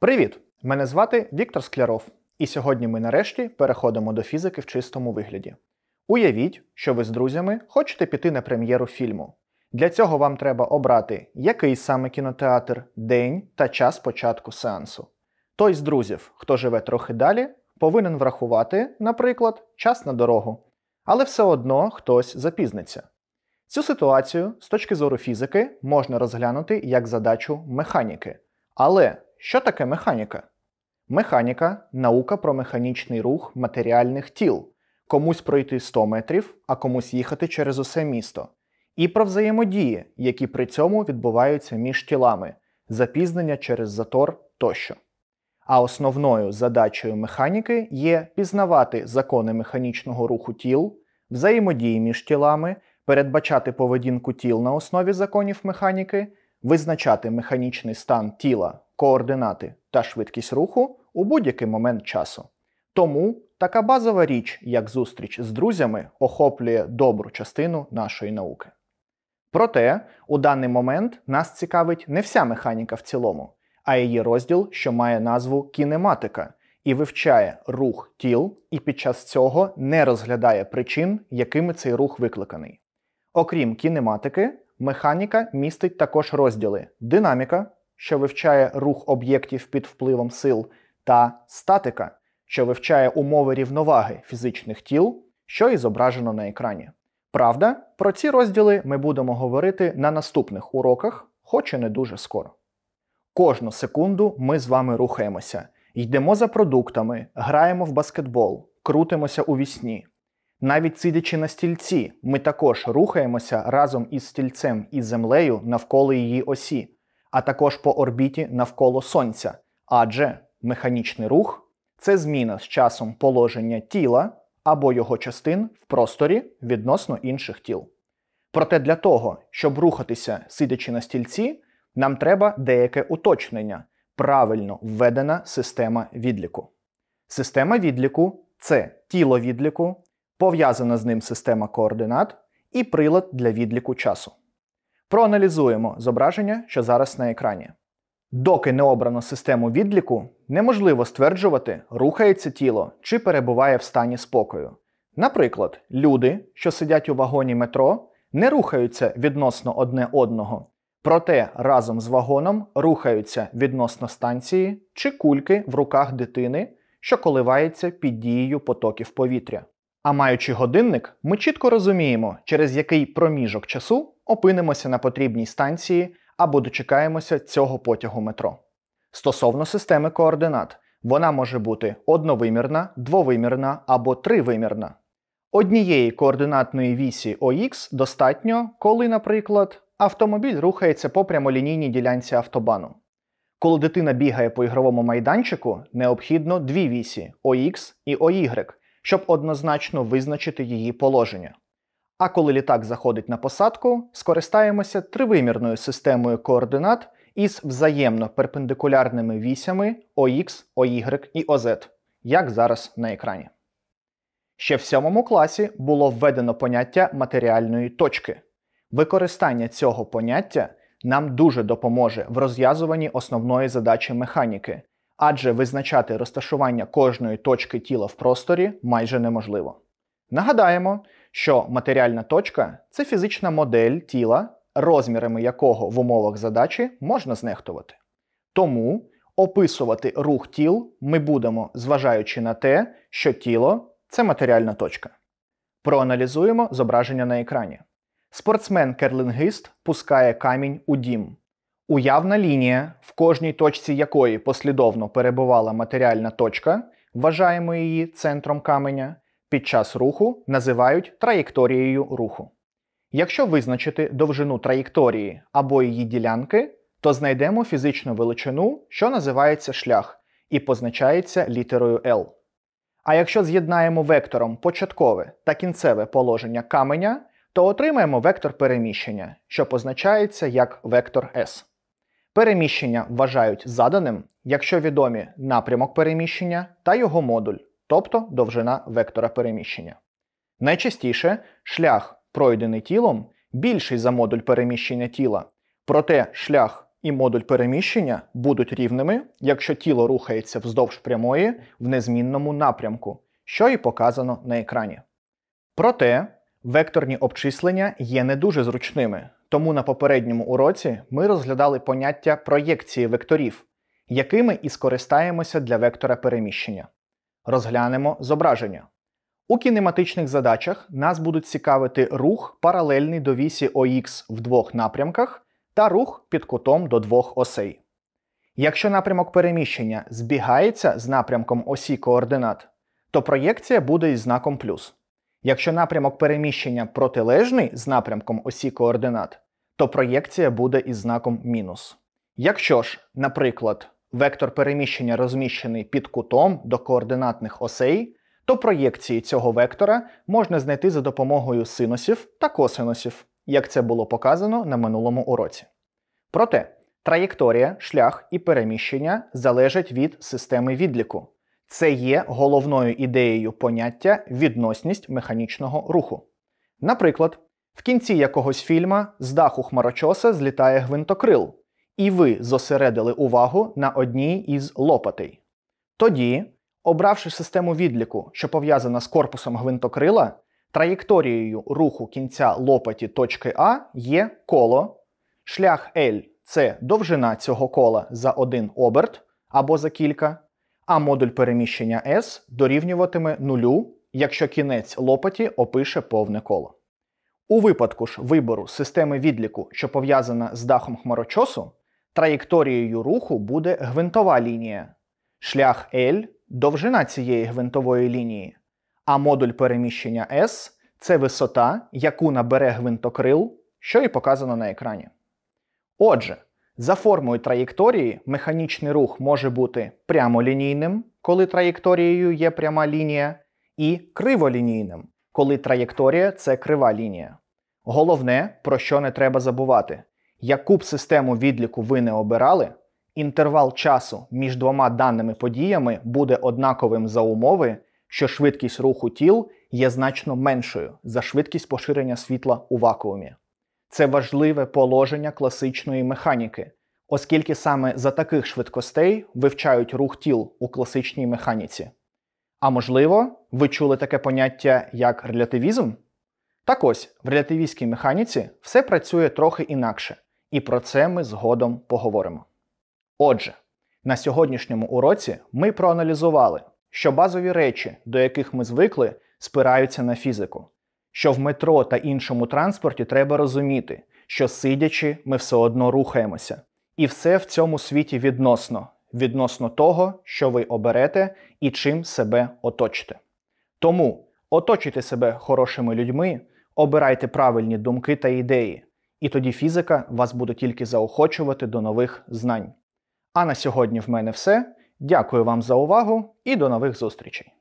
Привіт! Мене звати Віктор Скляров, і сьогодні ми нарешті переходимо до фізики в чистому вигляді. Уявіть, що ви з друзями хочете піти на прем'єру фільму. Для цього вам треба обрати, який саме кінотеатр, день та час початку сеансу. Той з друзів, хто живе трохи далі, повинен врахувати, наприклад, час на дорогу. Але все одно хтось запізниться. Цю ситуацію з точки зору фізики можна розглянути як задачу механіки. Але що таке механіка? Механіка наука про механічний рух матеріальних тіл, комусь пройти 100 метрів, а комусь їхати через усе місто, і про взаємодії, які при цьому відбуваються між тілами, запізнення через затор тощо. А основною задачею механіки є пізнавати закони механічного руху тіл, взаємодії між тілами, передбачати поведінку тіл на основі законів механіки, визначати механічний стан тіла, координати та швидкість руху у будь-який момент часу. Тому така базова річ, як зустріч з друзями, охоплює добру частину нашої науки. Проте, у даний момент нас цікавить не вся механіка в цілому, а її розділ, що має назву кінематика, і вивчає рух тіл, і під час цього не розглядає причин, якими цей рух викликаний. Окрім кінематики, механіка містить також розділи динаміка, що вивчає рух об'єктів під впливом сил, та статика, що вивчає умови рівноваги фізичних тіл, що і зображено на екрані. Правда, про ці розділи ми будемо говорити на наступних уроках, хоч і не дуже скоро. Кожну секунду ми з вами рухаємося, йдемо за продуктами, граємо в баскетбол, крутимося у вісні. Навіть сидячи на стільці, ми також рухаємося разом із стільцем і землею навколо її осі, а також по орбіті навколо Сонця, адже механічний рух це зміна з часом положення тіла або його частин в просторі відносно інших тіл. Проте для того, щоб рухатися, сидячи на стільці, нам треба деяке уточнення, правильно введена система відліку. Система відліку це тіло відліку, пов'язана з ним система координат і прилад для відліку часу. Проаналізуємо зображення, що зараз на екрані. Доки не обрано систему відліку, неможливо стверджувати, рухається тіло чи перебуває в стані спокою. Наприклад, люди, що сидять у вагоні метро, не рухаються відносно одне одного, проте разом з вагоном рухаються відносно станції чи кульки в руках дитини, що коливається під дією потоків повітря. А маючи годинник, ми чітко розуміємо, через який проміжок часу опинимося на потрібній станції або дочекаємося цього потягу метро. Стосовно системи координат, вона може бути одновимірна, двовимірна або тривимірна. Однієї координатної вісі ОХ достатньо, коли, наприклад, автомобіль рухається по прямолінійній ділянці автобану. Коли дитина бігає по ігровому майданчику, необхідно дві вісі ОХ і ОY, щоб однозначно визначити її положення. А коли літак заходить на посадку, скористаємося тривимірною системою координат із взаємно перпендикулярними вісями OX, OY і OZ, як зараз на екрані. Ще в сьомому класі було введено поняття матеріальної точки. Використання цього поняття нам дуже допоможе в розв'язуванні основної задачі механіки, адже визначати розташування кожної точки тіла в просторі майже неможливо. Нагадаємо, що матеріальна точка це фізична модель тіла, розмірами якого в умовах задачі можна знехтувати. Тому описувати рух тіл ми будемо, зважаючи на те, що тіло це матеріальна точка. Проаналізуємо зображення на екрані. Спортсмен-керлингист пускає камінь у дім. Уявна лінія, в кожній точці якої послідовно перебувала матеріальна точка, вважаємо її центром каменя, під час руху називають траєкторією руху. Якщо визначити довжину траєкторії або її ділянки, то знайдемо фізичну величину, що називається шлях, і позначається літерою L. А якщо з'єднаємо вектором початкове та кінцеве положення каменя, то отримаємо вектор переміщення, що позначається як вектор S. Переміщення вважають заданим, якщо відомі напрямок переміщення та його модуль тобто довжина вектора переміщення. Найчастіше шлях, пройдений тілом, більший за модуль переміщення тіла, проте шлях, і модуль переміщення будуть рівними, якщо тіло рухається вздовж прямої в незмінному напрямку, що і показано на екрані. Проте векторні обчислення є не дуже зручними, тому на попередньому уроці ми розглядали поняття проєкції векторів, якими і скористаємося для вектора переміщення. Розглянемо зображення. У кінематичних задачах нас будуть цікавити рух паралельний до вісі ОХ в двох напрямках та рух під кутом до двох осей. Якщо напрямок переміщення збігається з напрямком осі координат, то проєкція буде із знаком плюс. Якщо напрямок переміщення протилежний з напрямком осі координат, то проєкція буде із знаком мінус. Якщо ж, наприклад, вектор переміщення розміщений під кутом до координатних осей, то проєкції цього вектора можна знайти за допомогою синусів та косинусів, як це було показано на минулому уроці. Проте траєкторія, шлях і переміщення залежать від системи відліку. Це є головною ідеєю поняття відносність механічного руху. Наприклад, в кінці якогось фільма з даху хмарочоса злітає гвинтокрил, і ви зосередили увагу на одній із лопатей. Тоді, обравши систему відліку, що пов'язана з корпусом гвинтокрила, траєкторією руху кінця лопаті точки А є коло, шлях L це довжина цього кола за один оберт або за кілька, а модуль переміщення S дорівнюватиме нулю, якщо кінець лопаті опише повне коло. У випадку ж вибору системи відліку, що пов'язана з дахом хмарочосу, траєкторією руху буде гвинтова лінія, шлях L довжина цієї гвинтової лінії, а модуль переміщення S це висота, яку набере гвинтокрил, що і показано на екрані. Отже, за формою траєкторії механічний рух може бути прямолінійним, коли траєкторією є пряма лінія, і криволінійним, коли траєкторія це крива лінія. Головне, про що не треба забувати, яку б систему відліку ви не обирали, інтервал часу між двома даними подіями буде однаковим за умови, що швидкість руху тіл є значно меншою за швидкість поширення світла у вакуумі. Це важливе положення класичної механіки, оскільки саме за таких швидкостей вивчають рух тіл у класичній механіці. А можливо, ви чули таке поняття як релятивізм? Так ось, в релятивістській механіці все працює трохи інакше, і про це ми згодом поговоримо. Отже, на сьогоднішньому уроці ми проаналізували, що базові речі, до яких ми звикли, спираються на фізику, що в метро та іншому транспорті треба розуміти, що сидячи, ми все одно рухаємося. І все в цьому світі відносно, відносно того, що ви оберете і чим себе оточите. Тому оточуйте себе хорошими людьми, обирайте правильні думки та ідеї, і тоді фізика вас буде тільки заохочувати до нових знань. А на сьогодні в мене все. Дякую вам за увагу і до нових зустрічей!